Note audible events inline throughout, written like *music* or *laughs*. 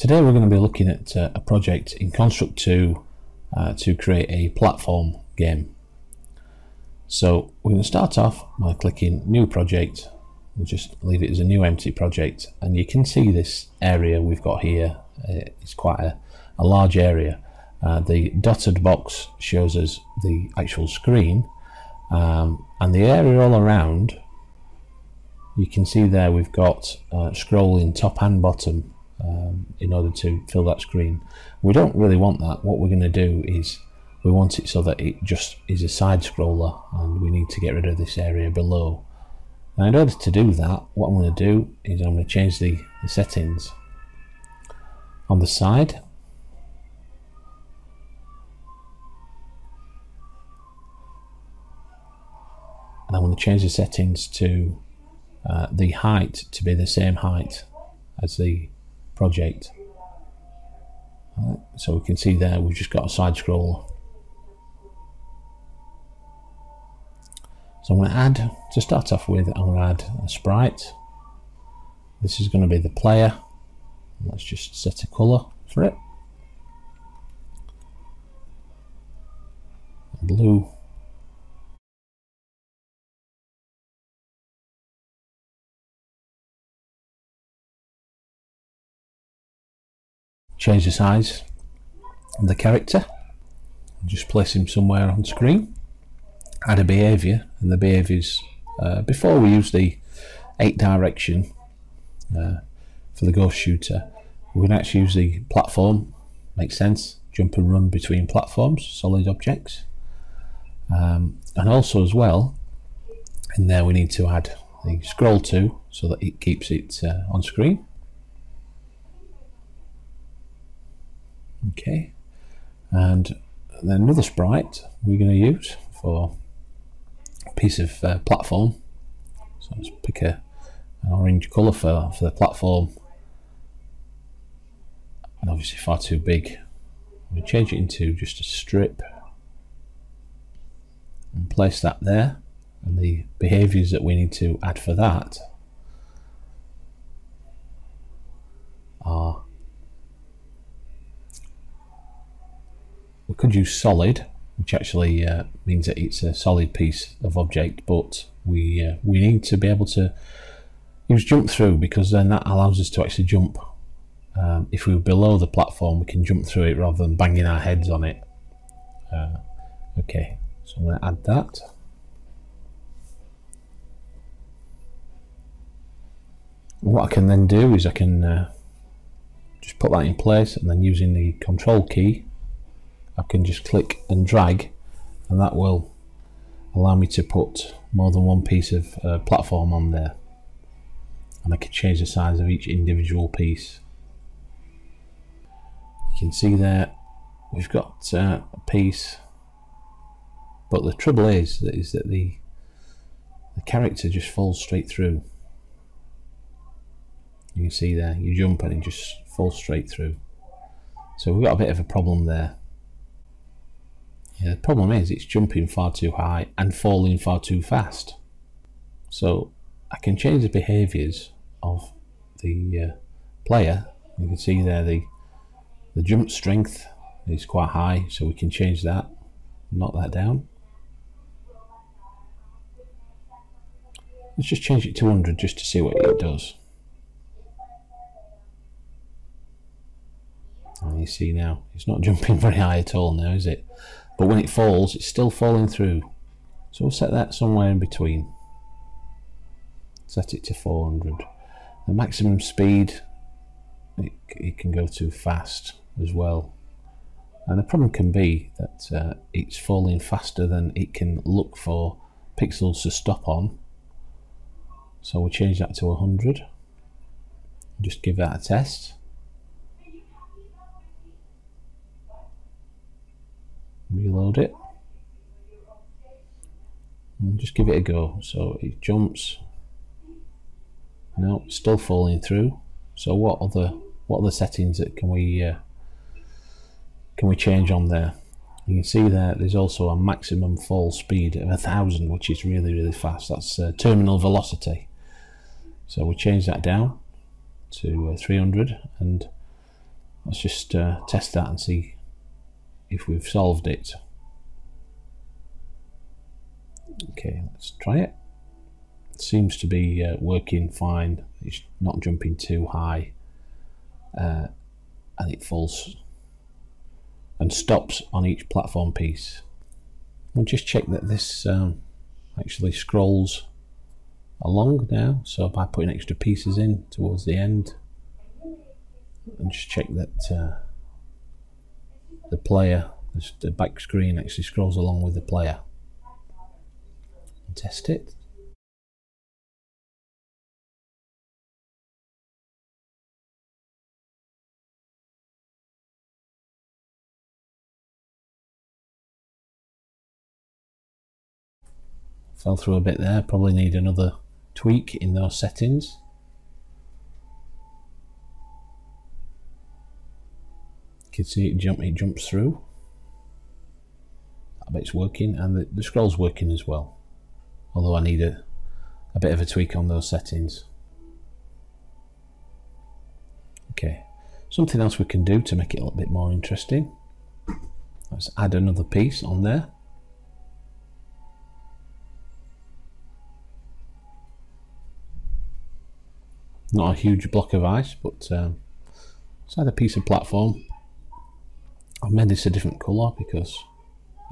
Today we're going to be looking at uh, a project in Construct 2 uh, to create a platform game. So we're going to start off by clicking New Project. We'll just leave it as a new empty project and you can see this area we've got here. Uh, it's quite a, a large area. Uh, the dotted box shows us the actual screen um, and the area all around you can see there we've got uh, scrolling top and bottom um, in order to fill that screen. We don't really want that. What we're going to do is we want it so that it just is a side scroller and we need to get rid of this area below. Now in order to do that, what I'm going to do is I'm going to change the, the settings on the side. And I'm going to change the settings to uh, the height to be the same height as the project. Right, so we can see there we've just got a side scroll. So I'm going to add, to start off with, I'm going to add a sprite. This is going to be the player. Let's just set a colour for it. Blue. Change the size of the character just place him somewhere on screen add a behavior and the behaviors uh, before we use the eight direction uh, for the ghost shooter we can actually use the platform makes sense jump and run between platforms solid objects. Um, and also as well in there we need to add the scroll to so that it keeps it uh, on screen okay. And then another sprite we're going to use for a piece of uh, platform. So let's pick a, an orange colour for, for the platform. And obviously far too big. We change it into just a strip and place that there. And the behaviors that we need to add for that are we could use solid which actually uh, means that it's a solid piece of object but we uh, we need to be able to use jump through because then that allows us to actually jump. Um, if we are below the platform we can jump through it rather than banging our heads on it. Uh, okay so I'm going to add that. What I can then do is I can uh, just put that in place and then using the control key I can just click and drag and that will allow me to put more than one piece of uh, platform on there. And I can change the size of each individual piece. You can see there we've got uh, a piece. But the trouble is that is that the the character just falls straight through. You can see there you jump and it just falls straight through. So we've got a bit of a problem there yeah, the problem is it's jumping far too high and falling far too fast. So I can change the behaviours of the uh, player. You can see there the the jump strength is quite high, so we can change that, knock that down. Let's just change it to 100 just to see what it does. And you see now, it's not *laughs* jumping very high at all now, is it? But when it falls it's still falling through. So we'll set that somewhere in between. Set it to 400 the maximum speed it, it can go too fast as well. And the problem can be that uh, it's falling faster than it can look for pixels to stop on. So we'll change that to 100 just give that a test reload it. And just give it a go. So it jumps. No still falling through. So what other what other settings that can we uh, can we change on there? You can see there there's also a maximum fall speed of a thousand which is really really fast. That's uh, terminal velocity. So we change that down to uh, 300 and let's just uh, test that and see if we've solved it. Okay, let's try it. it seems to be uh, working fine. It's not jumping too high. Uh, and it falls and stops on each platform piece. We'll just check that this um, actually scrolls along now. So by putting extra pieces in towards the end, and just check that uh, the player, the back screen actually scrolls along with the player. test it. Fell through a bit there, probably need another tweak in those settings. Can see it jump it jumps through. I bet it's working and the, the scroll's working as well. Although I need a, a bit of a tweak on those settings. Okay, something else we can do to make it a little bit more interesting. Let's add another piece on there. not a huge block of ice but um, inside a piece of platform I've made this a different colour because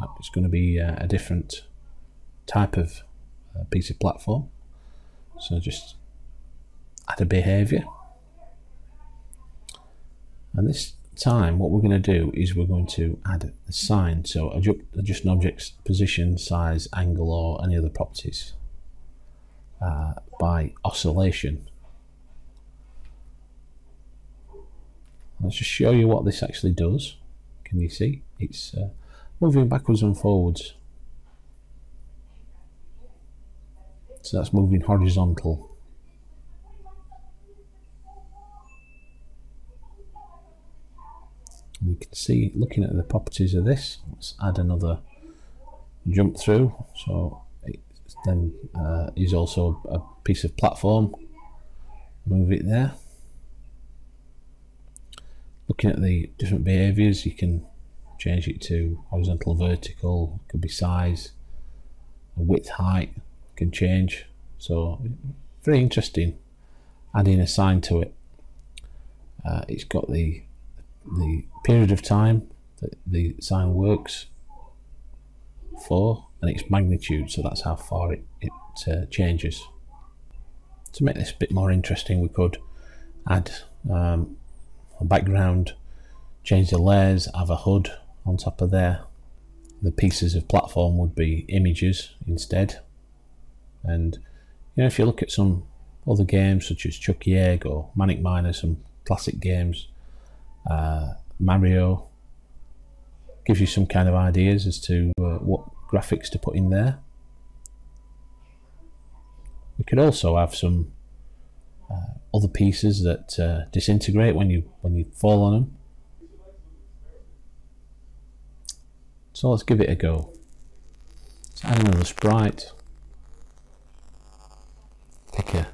uh, it's going to be uh, a different type of uh, piece of platform. So just add a behaviour. And this time what we're going to do is we're going to add a sine. So adjust an object's position size angle or any other properties uh, by oscillation. Let's just show you what this actually does. Can you see? It's uh, moving backwards and forwards. So that's moving horizontal. You can see, looking at the properties of this, let's add another jump through. So it then uh, is also a piece of platform. Move it there looking at the different behaviors you can change it to horizontal vertical could be size width height can change. So very interesting adding a sine to it. Uh, it's got the the period of time that the sine works for and its magnitude so that's how far it, it uh, changes. To make this a bit more interesting we could add um, a background, change the layers, have a HUD on top of there. The pieces of platform would be images instead. And you know, if you look at some other games such as Chuckie Egg or Manic Miner, some classic games, uh, Mario, gives you some kind of ideas as to uh, what graphics to put in there. We could also have some uh, other pieces that uh, disintegrate when you when you fall on them. So let's give it a go. Let's add another sprite. Pick a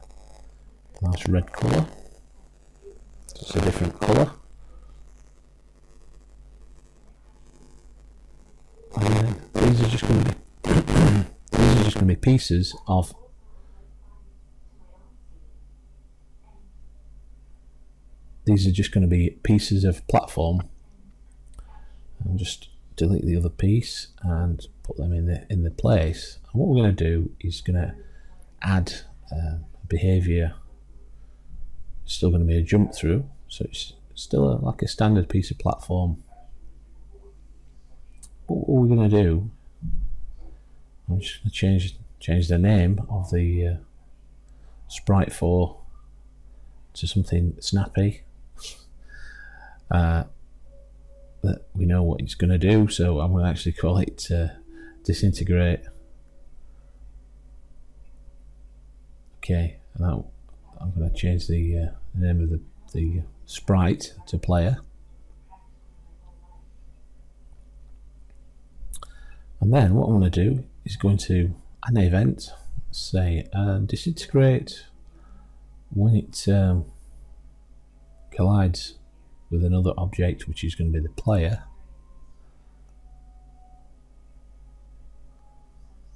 nice red colour. Just a different colour. And these are just going to be *coughs* these are just going to be pieces of these are just going to be pieces of platform. And just delete the other piece and put them in the in the place. And what we're going to do is going to add uh, behavior. It's still going to be a jump through so it's still a, like a standard piece of platform. What we're going to do I'm just going to change change the name of the uh, sprite 4 to something snappy uh, that we know what it's going to do so I'm going to actually call it uh, disintegrate. Okay now I'm going to change the, uh, the name of the, the sprite to player. And then what I'm going to do is going to an event say uh, disintegrate. When it um, collides with another object which is going to be the player.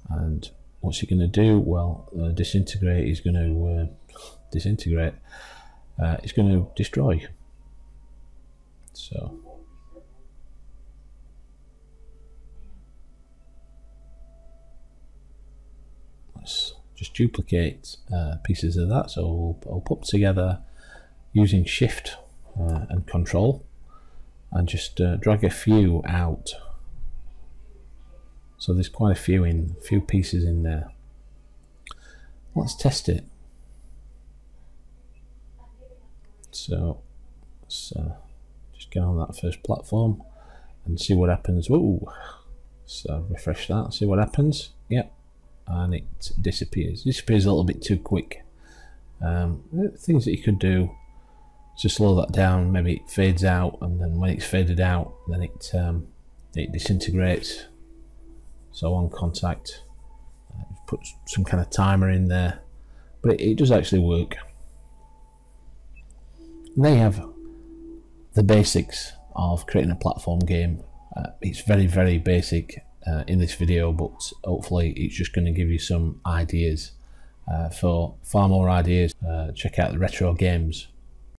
And what's he going to do? Well uh, disintegrate is going to uh, disintegrate uh, it's going to destroy. So. Let's just duplicate uh, pieces of that. So I'll, I'll, put together using shift uh, and control and just uh, drag a few out. So there's quite a few in few pieces in there. Let's test it. So let's uh, just get on that first platform and see what happens. Whoa. so refresh that see what happens. Yep and it disappears. Disappears a little bit too quick. Um, things that you could do to slow that down. Maybe it fades out and then when it's faded out then it um, it disintegrates. So on contact. Uh, put some kind of timer in there but it, it does actually work. And they have the basics of creating a platform game. Uh, it's very very basic uh, in this video but hopefully it's just going to give you some ideas uh, for far more ideas. Uh, check out the retro games